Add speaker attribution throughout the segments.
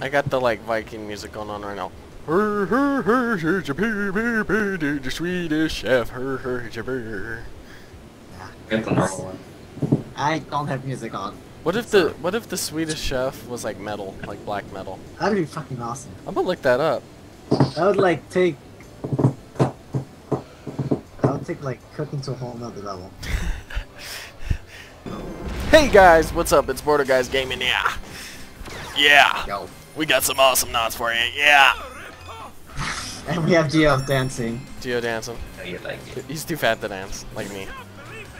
Speaker 1: I got the like Viking music going on right now. Her, her, her, do the Swedish chef. Her, her, here's your beer.
Speaker 2: Get the normal one.
Speaker 3: I don't have music on.
Speaker 1: What if the what if the Swedish chef was like metal, like black metal?
Speaker 3: That'd be fucking awesome.
Speaker 1: I'm gonna look that up.
Speaker 3: That would like take. That would take like cooking to a whole nother level.
Speaker 1: Hey guys, what's up? It's Border Guys Gaming. Yeah, yeah.
Speaker 3: Yo.
Speaker 1: We got some Awesomenauts for you. Yeah.
Speaker 3: And we have Geo dancing.
Speaker 1: Geo dancing.
Speaker 2: How you like?
Speaker 1: He's too fat to dance, like me.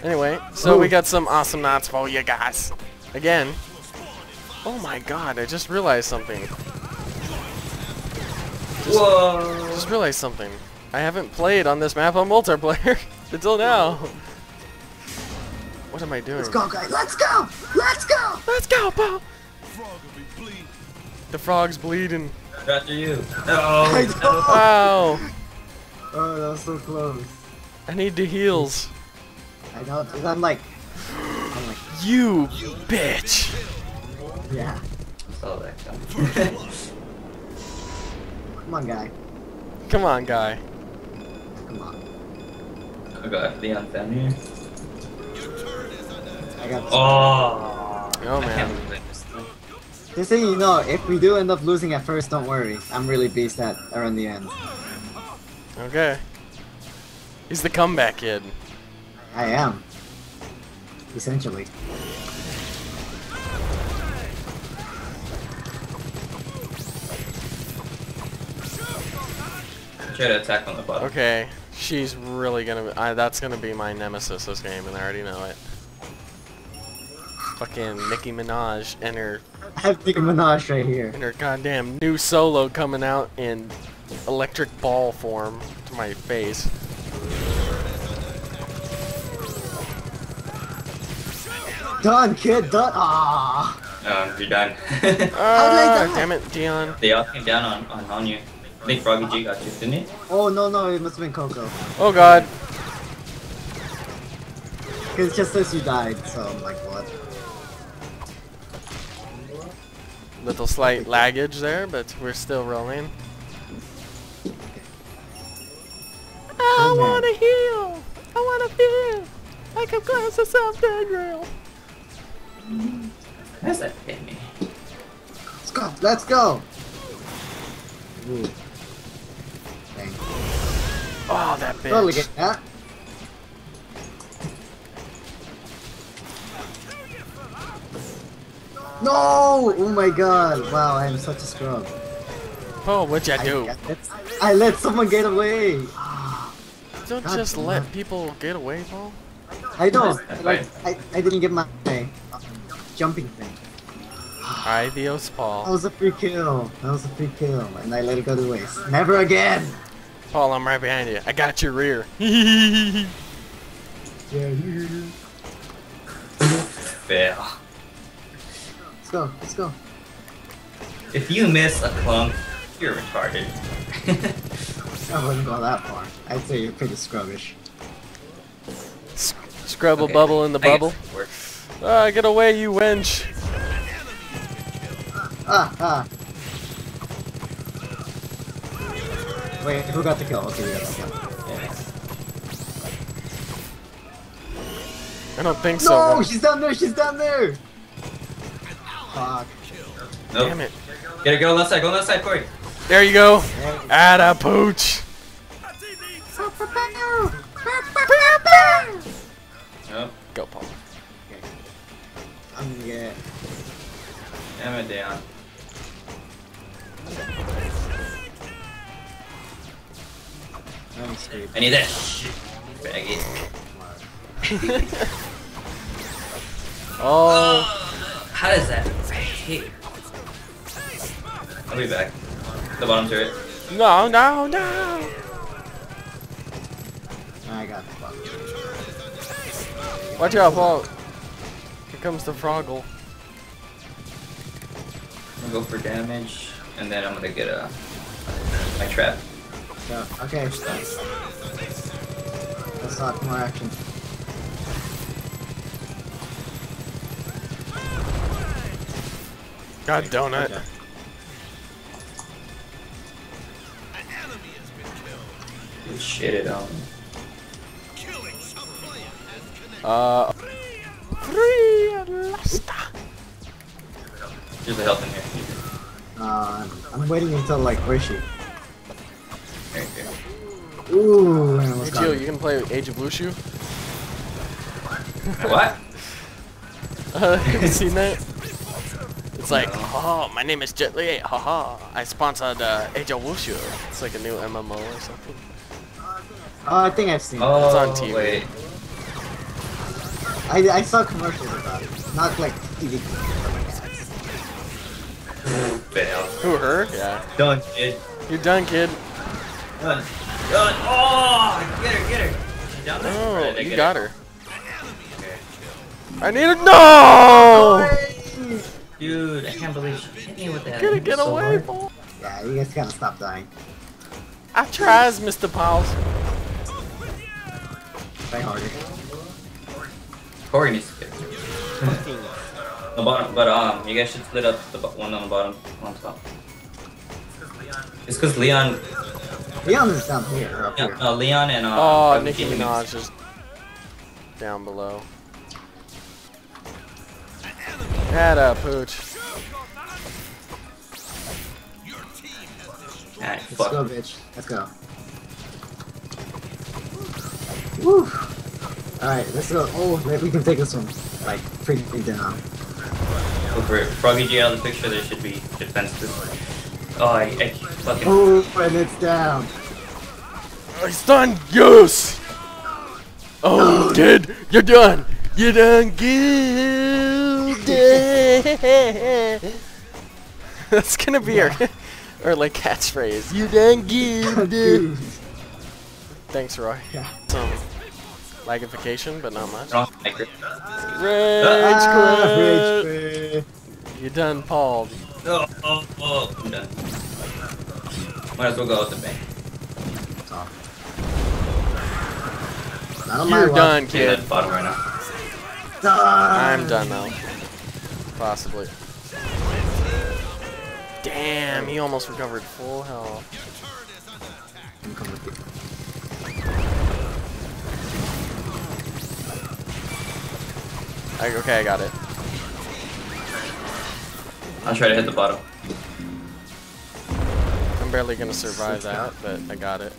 Speaker 1: Anyway, so we got some Awesomenauts for you guys. Again. Oh my god, I just realized something.
Speaker 2: Whoa!
Speaker 1: Just realized something. I haven't played on this map on multiplayer until now. What am I doing?
Speaker 3: Let's go, guys. Let's go. Let's go.
Speaker 1: Let's go, Paul! The frog's bleeding.
Speaker 2: After you.
Speaker 3: I
Speaker 2: No.
Speaker 3: know.
Speaker 1: Wow!
Speaker 3: Oh, that was so close.
Speaker 1: I need the heals.
Speaker 3: I know. 'cause I'm like. I'm like.
Speaker 1: You you bitch!
Speaker 3: Yeah.
Speaker 2: Saw that coming.
Speaker 3: Come on, guy.
Speaker 1: Come on, guy.
Speaker 3: Come on.
Speaker 2: I got FD on fan here.
Speaker 3: I got.
Speaker 2: Oh.
Speaker 1: Oh,
Speaker 2: I
Speaker 1: man.
Speaker 3: Just so you know, if we do end up losing at first, don't worry. I'm really beast at around the end.
Speaker 1: Okay. He's the comeback kid.
Speaker 3: I am. Essentially.
Speaker 2: Try to attack on the bottom.
Speaker 1: Okay, she's really gonna. I, that's gonna be my nemesis this game, and I already know it. Fucking Nicki Minaj and her
Speaker 3: I have Nicki Minaj right here.
Speaker 1: and her goddamn new solo coming out in electric ball form to my face.
Speaker 3: Done, kid. Done. Ah.
Speaker 2: Oh, you're done.
Speaker 1: Ah,
Speaker 3: die?
Speaker 1: damn it, Dion.
Speaker 2: they all came down on, on, on you. I think Froggy G got you, didn't he?
Speaker 3: Oh no no! It must have been Coco.
Speaker 1: Oh god.
Speaker 3: Cause it just says you died, so I'm like, what?
Speaker 1: Little slight laggage there, but we're still rolling. Oh, I
Speaker 3: Oh,
Speaker 1: wanna heal. I wanna feel like a glass of South Grill.
Speaker 2: How does that hit me?
Speaker 3: Let's go. Let's go. Ooh. Dang.
Speaker 1: Oh, that
Speaker 3: Totally get that. No! Oh my god! Wow, I am such a scrub.
Speaker 1: Oh, what'd ya
Speaker 3: I,
Speaker 1: do?
Speaker 3: let, I let someone get away.
Speaker 1: Don't
Speaker 3: God
Speaker 1: just
Speaker 3: damn.
Speaker 1: let people get away, Paul.
Speaker 3: I
Speaker 2: don't.
Speaker 3: Like. I, I didn't get my uh, jumping thing.
Speaker 1: Adios,
Speaker 3: That
Speaker 1: Paul.
Speaker 3: That was a free kill. That was a free kill, and I let it go to waste. Never again.
Speaker 1: Paul, I'm right behind you. I got your rear.
Speaker 3: Yeah. yeah.
Speaker 2: Fail.
Speaker 3: Let's go. Let's go.
Speaker 2: If you miss a clunk, you're retarded.
Speaker 3: I wouldn't go that far. I'd say you're pretty scrubbish.
Speaker 1: Scrub a
Speaker 2: Okay,
Speaker 1: bubble in the
Speaker 2: I
Speaker 1: bubble.
Speaker 2: it worked.
Speaker 1: Ah, get away, you wench.
Speaker 3: Ah ah. Wait, who got the kill? Okay, we got the kill.
Speaker 2: Yeah.
Speaker 1: I don't think so.
Speaker 3: No, she's down there. She's down there. Fuck.
Speaker 2: Nope.
Speaker 1: Damn it.
Speaker 2: Get her, go left side, go left side, Corey.
Speaker 1: There you go.
Speaker 3: Hey.
Speaker 1: Atta pooch.
Speaker 2: Nope.
Speaker 1: Go, Paul.
Speaker 3: I'm gonna get.
Speaker 2: Damn it, down.
Speaker 3: I'm screwed.
Speaker 2: I need that shit. Baggy.
Speaker 1: Oh,
Speaker 2: How does that hit? I'll be back. The bottom turret.
Speaker 1: no, no, no.
Speaker 3: I got the fuck.
Speaker 1: Watch out, Paul. Here comes the froggle.
Speaker 2: I'm gonna go for damage, and then I'm gonna get a my trap.
Speaker 3: So, okay. Let's talk more action.
Speaker 1: God donut.
Speaker 3: Okay.
Speaker 2: Shit it on.
Speaker 1: Uh. Free Lasta.
Speaker 2: There's a health in here.
Speaker 3: Uh, I'm waiting until like where's she?
Speaker 2: There.
Speaker 3: Ooh,
Speaker 1: hey,
Speaker 3: Teal,
Speaker 1: you can play Age of Wushu.
Speaker 2: what?
Speaker 1: uh, have you seen that? It's like, oh, my name is Jet Li. Haha, I sponsored uh, Age of Wushu. It's like a new MMO or something.
Speaker 3: Oh, I think I've seen. it.
Speaker 2: Oh,
Speaker 1: on TV.
Speaker 2: wait.
Speaker 3: I I saw commercials about it, not like TV.
Speaker 2: Bad health.
Speaker 1: Who, her? Yeah.
Speaker 2: Done, kid.
Speaker 1: You're done, kid.
Speaker 2: Done. Done. Oh, get her, get her. She's down there.
Speaker 1: Oh, you got
Speaker 2: her?
Speaker 1: her.
Speaker 2: Okay.
Speaker 1: I need a no!
Speaker 2: Dude, I can't believe she hit me with that.
Speaker 1: Gonna get
Speaker 2: so
Speaker 1: away,
Speaker 2: hard.
Speaker 1: boy.
Speaker 3: Yeah, you guys gotta stop dying.
Speaker 1: I tries, Mr. Pauls.
Speaker 3: Try harder.
Speaker 2: Corey needs to get the bottom, but um, you guys should split up the one on the bottom, one on top. It's because Leon,
Speaker 3: Leon is down here, or up
Speaker 2: yeah,
Speaker 3: here.
Speaker 2: no, Leon and uh,
Speaker 1: Oh,
Speaker 2: Private
Speaker 1: Nicki
Speaker 2: Gaming
Speaker 1: Minaj is down below. Had a pooch.
Speaker 2: Alright,
Speaker 3: Let's go, bitch. Let's go. Woo! Alright, let's go. Oh, maybe we can take this one. Like, pretty down.
Speaker 2: Go for it. Froggy G out of the picture, there should be defenses. Oh, I, I fucking.
Speaker 3: Oh, and it's down.
Speaker 1: Oh, he's done. Yes. Oh, kid, you're done. You're done good. That's gonna be our, our like catchphrase. You done good.
Speaker 3: Dude.
Speaker 1: Thanks, Roy.
Speaker 3: Yeah.
Speaker 1: Some lagification, but not much.
Speaker 2: Wrong micro.
Speaker 1: Rage
Speaker 3: Ah,
Speaker 1: quit.
Speaker 3: rage quit.
Speaker 1: You done, Paul.
Speaker 2: Oh, oh, oh, I'm done. Might as well go out the bank.
Speaker 3: Not
Speaker 1: You're done, kid.
Speaker 2: that's bottom right now.
Speaker 3: Done.
Speaker 1: I'm done now. Possibly. Damn, he almost recovered full health.
Speaker 3: I'm coming with you.
Speaker 1: I, okay, I got it.
Speaker 2: I'll try to hit the bottom.
Speaker 1: I'm barely gonna survive that, but I got it.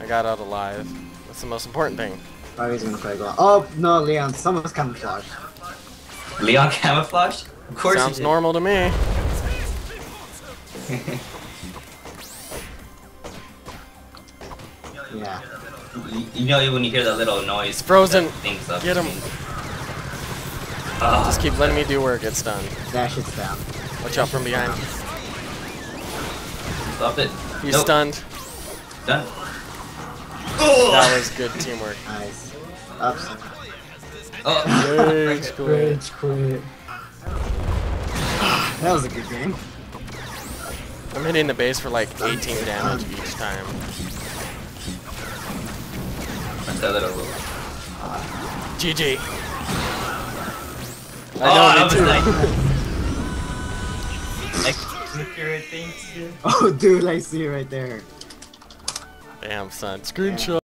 Speaker 1: I got out alive. That's the most important thing.
Speaker 3: Probably gonna try to go. Oh no, Leon, someone's camouflaged.
Speaker 2: Leon camouflage? Of course
Speaker 1: Sounds
Speaker 2: he did.
Speaker 1: normal to me.
Speaker 3: Yeah.
Speaker 2: You- know You know when you hear that little noise.
Speaker 1: It's frozen.
Speaker 2: that Things up.
Speaker 1: Get him.
Speaker 2: Ah,
Speaker 1: Just keep letting me do where it gets done.
Speaker 3: That shit's down.
Speaker 1: Watch out from behind.
Speaker 2: stop it.
Speaker 1: He's
Speaker 2: Nope.
Speaker 1: stunned.
Speaker 2: Done.
Speaker 1: That was good teamwork.
Speaker 3: Nice. Ups.
Speaker 2: Oh.
Speaker 1: Rage quit.
Speaker 3: Rage quit. that was a good game.
Speaker 1: I'm hitting the base for like 18 damage each time.
Speaker 2: That's that little move.
Speaker 1: GG.
Speaker 2: Oh,
Speaker 1: I know,
Speaker 2: that
Speaker 1: me
Speaker 2: was
Speaker 1: too.
Speaker 2: nice. Thank you.
Speaker 3: Oh, dude, I see it right there.
Speaker 1: Damn, son. Screenshot.